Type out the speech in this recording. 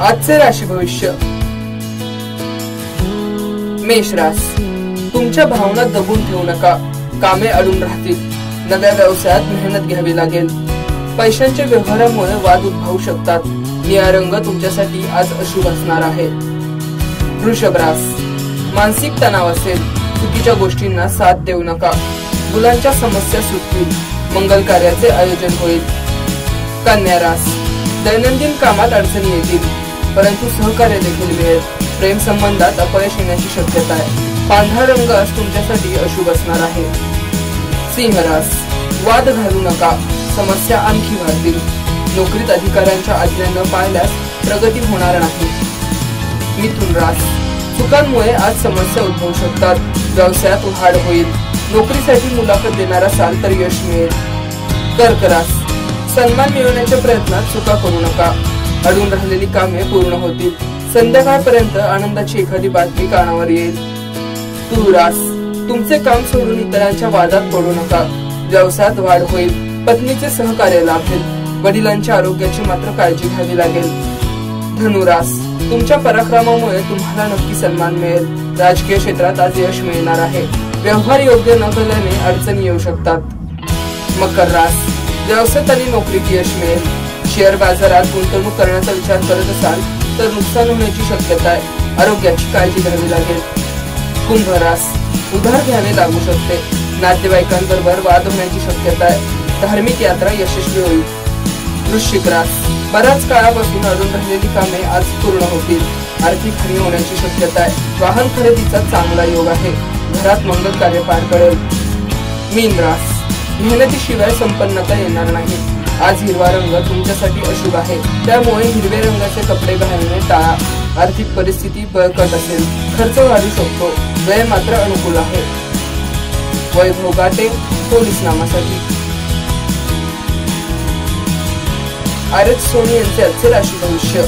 आजचे राशी भविष्य. मेष रास. तुमच्या भावना दबून ठेवू नका. कामे अडून राहतील. नव्या व्यवसायात मेहनत घ्यावी लागेल. पैशांच्या व्यवहारामुळे वाद उद्भवू शकतात. निळा रंग तुमच्यासाठी आज अशुभ असणार आहे. वृषभ रास. मानसिक तणाव असेल. चुकीच्या गोष्टींना साथ देऊ नका. मुलांच्या समस्या सुटतील. मंगल कार्याचे आयोजन होईल. कन्या रास. दैनंदिन कामात अडचणी येतील. परंतु सहकार्य देखील मिळेल. प्रेम संबंधात अपयश येण्याची शक्यता आहे. पांढरा रंग आज तुमच्यासाठी अशुभ असणार आहे. सिंहरास वाद घालू नका. समस्या आणखी वाढतील. नोकरीत अधिकाऱ्यांच्या आज्ञा न पाळल्यास प्रगती होणार नाही. मिथुन रास चुकांमुळे आज समस्या उद्भवू शकतात. व्यवसायात वाढ होईल. नोकरीसाठी मुलाखत देणार असाल तर यश मिळेल. कर्क रास सन्मान मिळवण्याच्या प्रयत्नात चुका करू नका. अडून राहिलेली कामे पूर्ण होतील. संध्याकाळपर्यंत आनंदाची एखादी बातमी कानावर येईल. तुरास तुमचे काम सोडून इतरांच्या वादात पडू नका. व्यवसायात वाढ होईल. पत्नीचे सहकार्य लाभेल. वडिलांच्या आरोग्याची मात्र काळजी घ्यावी लागेल. धनुरास तुमच्या पराक्रमामुळे तुम्हाला नक्की सन्मान मिळेल. राजकीय क्षेत्रात आज यश मिळणार आहे. व्यवहार योग्य न केल्याने अडचणी येऊ शकतात. मकर रास. व्यवसायात आणि नोकरीत यश मिळेल. शेअर बाजारात गुंतवणूक करण्याचा विचार करत असाल तर नुकसान होण्याची शक्यता आहे. आरोग्याची काळजी घ्यावी लागेल. कुंभ रास उधार घ्यावे लागू शकते. नातेवाईकांबरोबर वाद होण्याची शक्यता आहे. धार्मिक यात्रा यशस्वी होईल. वृश्चिक रास बऱ्याच काळापासून अडून राहिलेली कामे आज पूर्ण होतील. आर्थिक हानी होण्याची शक्यता आहे. वाहन खरेदीचा चांगला योग आहे. घरात मंगल कार्य पार पडेल. मीन रास मेहनतीशिवाय संपन्नता येणार नाही. आज हिरवा रंग तुमच्यासाठी अशुभ आहे. त्यामुळे हिरव्या रंगाचे कपडे घालणे टाळा. आर्थिक परिस्थिती बळकट असेल. खर्च वाढू शकतो. वेळ मात्र अनुकूल आहे. वैभव गाटे पोलीस नामासाठी. आर सोनी यांचे आजचे राशी भविष्य.